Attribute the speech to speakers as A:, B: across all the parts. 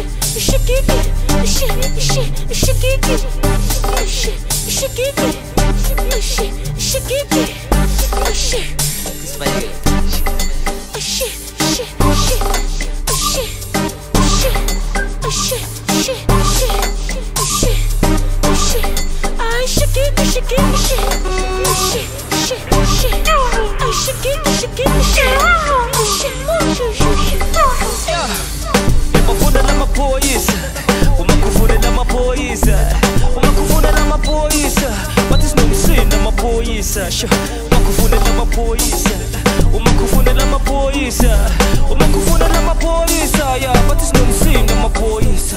A: shake it, shake it, shake it, shake it, shake it, shake it, shake it, shake It's my dude. Shit, shit, shit, shit, shit, shit, shit, shit, shit, shit. I shake it, shake it, shit. sasha umakuvunela maphoyisa umakuvunela maphoyisa umakuvunela maphoyisa ya bathi sinomsindo maphoyisa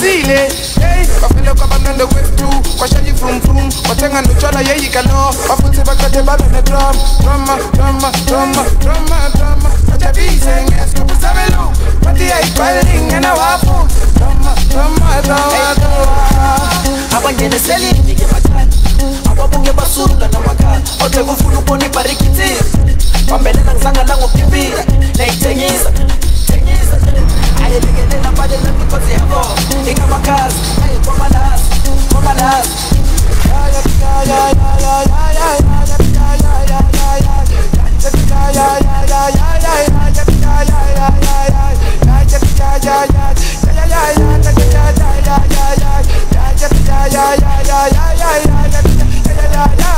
B: zile bafele kwabamnando wethu kwashayi vrumvrum kwatenga ndotshola yeyikalo bafuthi baqede babe nedrama drama drama drama drama drama ajabize ngesikhubu sabelu batiyayibhalingenawaphu drama
C: abangene
B: Yeah, yeah, yeah. yeah.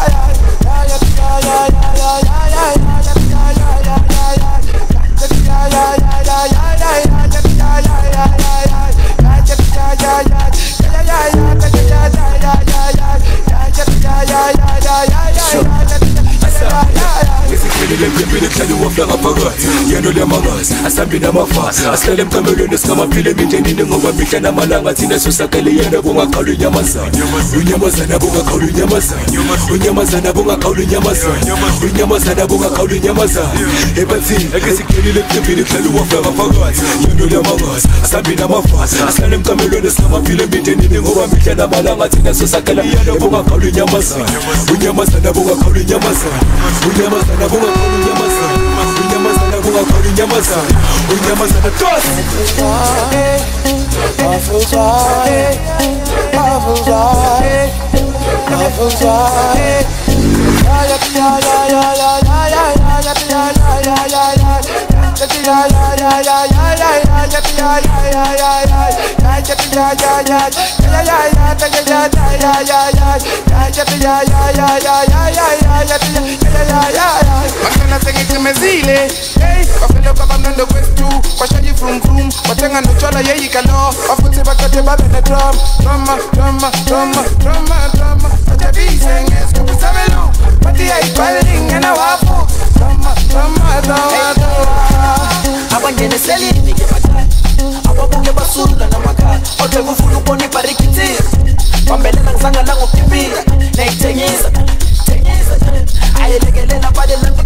D: kama forgot yendo lya mamas asambi na mafa asilele mkamelweni sikamapile mitenini ngoba mihla namalanga thina sosakele yena bungakhawuli unyamazana unyamazana bungakhawuli unyamazana unyamazana bungakhawuli unyamazana unyamazana bungakhawuli unyamazana ebathini eh eh ekesikhelile ekucimbini kuhlala uwafaka phakathi yendo lya mamas asambi na mafa asilele mkamelweni sikamapile mitenini ngoba mihla namalanga thina sosakele yena bungakhawuli unyamazana unyamazana bungakhawuli unyamazana unyamazana bungakhawuli unyamazana وراك ونيمزا ونيمزا نتوس
B: أفوزاي أفوزاي أفوزاي لا لا لا لا لا لا لا لا لا لا لا لا Imagínate que me zile baba mnendo kwetu kwa shaji vroom vroom watenga ndo chola yeyi kalo afute bakote babe na drum drama drama drama drama drama. Acha bisenge skupisamelo pati ya ikwali ngana wapo drama drama drama drama.
C: Abanyene seli nige bata ababuge basula na maka ote kufunu koni parikiti pambelela ngzanga langu kipira naitengisa tengisa ayelekelela pale langu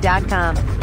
E: dot com.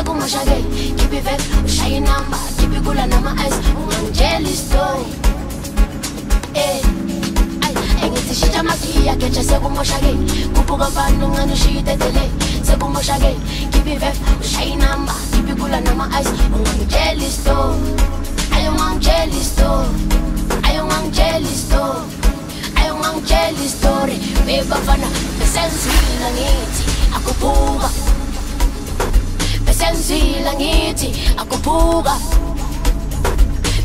F: sekumoshake keep back ushaya inamba keep kula nama-ice ungangitshela isitori eh ngithi shintsha amagiya getsha sekumoshake kuphuka fani uncane ushiyidedele sekumoshake keep vef ushaya inamba keep kula nama-ice ungangitshela isitori ayongangitshela isitori ayongangitshela isitori ayongangitshela isitori bebafana besenzile ngithi akuphuka. esenzila ngithi akuphuka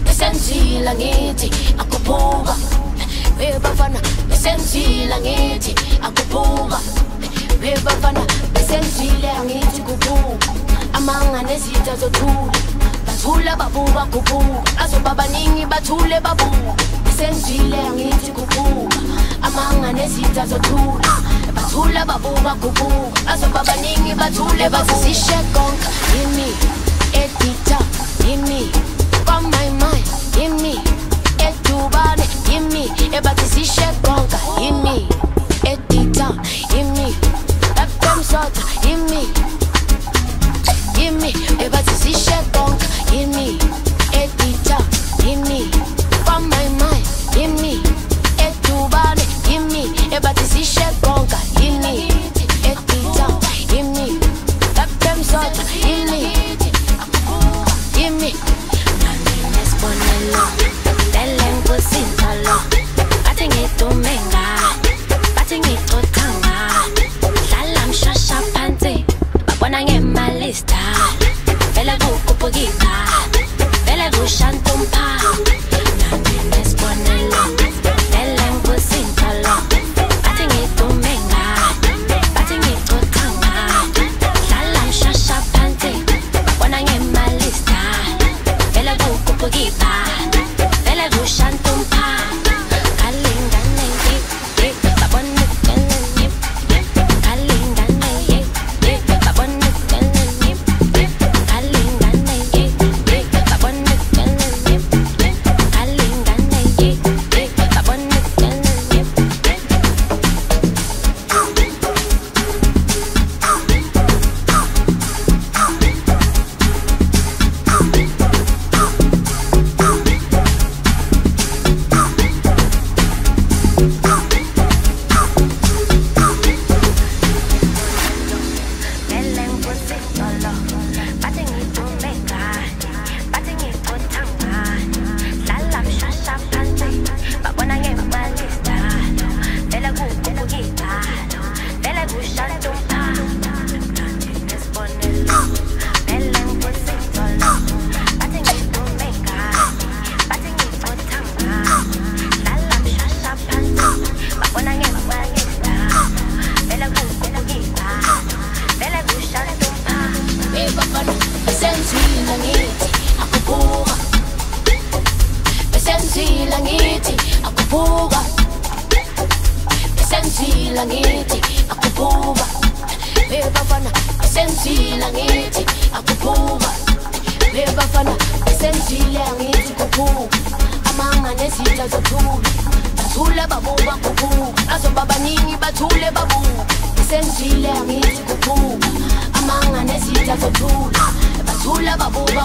F: esenzila ngithi akuphuka webafana esenzila ngithi akuphuka webafana esenzile angithi kuphuka amanga nezitha zothula bathula babuka kuphuka azobabaningi bathule babuka esenzile angithi kuphuka amanga nezitha zothula bathula babuma gubu bazoba baningi bathule bazisishe konka yimi edita. Yimi kwamaimai yimi edubane. Yimi ebathisishe konka yimi edita. Yimi lapemsota yimi yimi ebathisishe konka yimi give me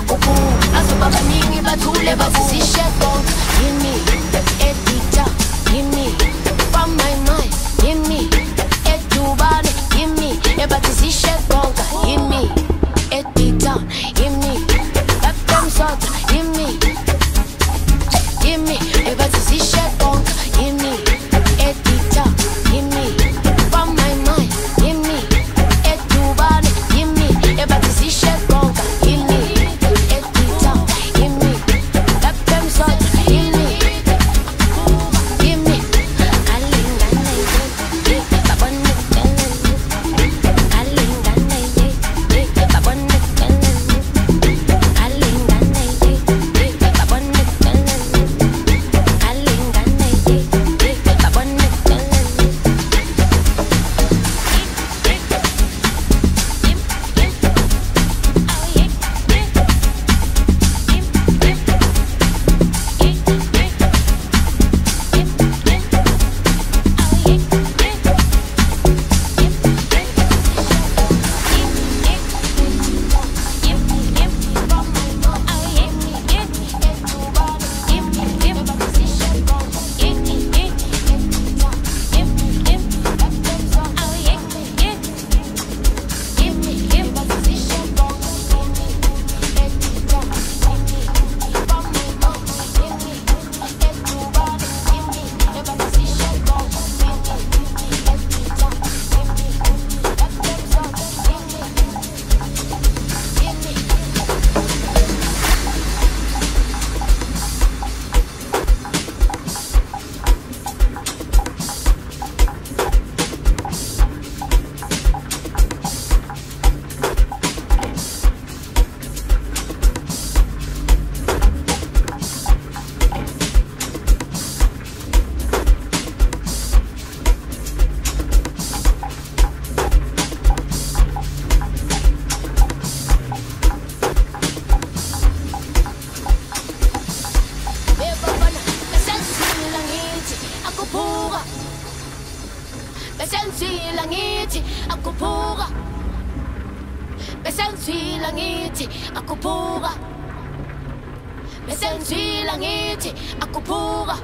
F: makuku azoba baningi bathule bavuzishe bonke yini Mesang sui langiti, aku pura. Mesang sui langiti, aku pura.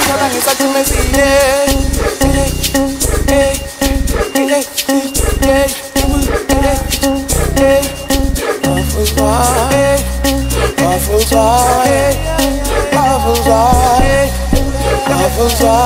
B: Mthatha ngisathuma esile Bafuzwa, bafuzwa, bafuzwa, bafuzwa,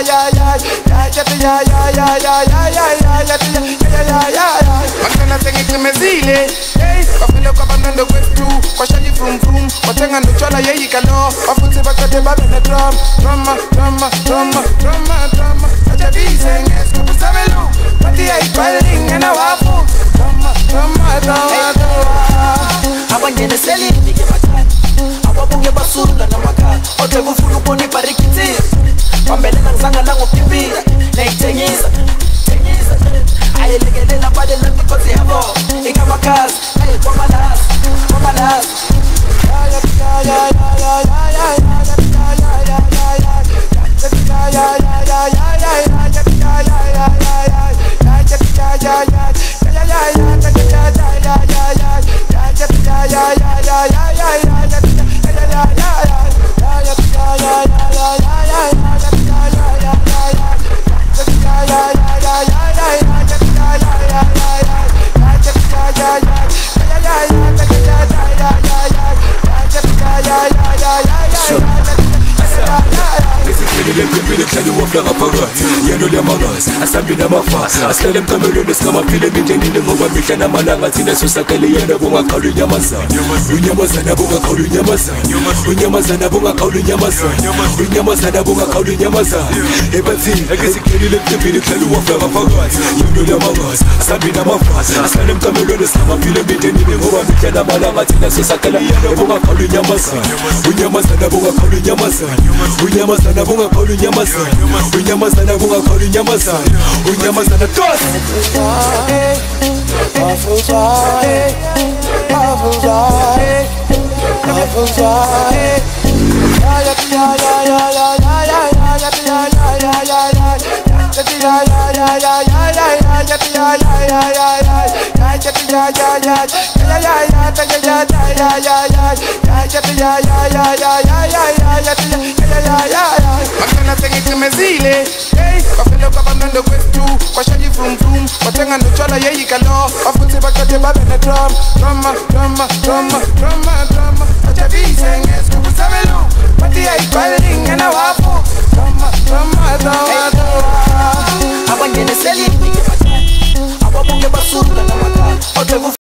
B: ya, ya, ya, ya. Ya, ya, ya, ya, ya, ya, ya, ya, ya, ya, ya, ya, ya, ya. Bantwana sengicimezile hey bavele kwabantwana kwethu kwashaya ivrum vrum wathenga notshwala yeyikalo bafuthi baqede babe nedrama drama drama drama drama drama
D: Come on. пора Я нуля малась, а сам бина мафа А скалем камерюны, скама пилами Денили лоба бихена манава Тина суса калиена бума каулю нямаза Уnyamazana bunga kavlu nyamaza Unyamazana bunga kavlu nyamaza Unyamazana bunga kavlu nyamaza Ebathi, ekesikleri lepte biri kelu wafaka fakat Yönüle mamaz, sabina mafaz Aslanım kameronu sama bile bidenini Hova mükena malama tina sosa kalayana bunga kavlu nyamaza Unyamazana bunga kavlu nyamaza Unyamazana bunga kavlu nyamaza Unyamazana bunga kavlu nyamaza unyamazana
B: ya ya ya ya ya ya ya ya ya ya ya ya ya ya ya ya Mapenda tenge kime zile Hey, wafele ukapa mendo kwetu Washaji vroom vroom Watenga nuchola yeyi kalo Wafute bachote babe na drum Drama, drama, drama, drama, drama Wacha bisenge skubu samelu Pati ya ikwali ngana wapo Drama, drama, drama, drama
C: Abanyene seli Awabuke basuka na mata Otegufu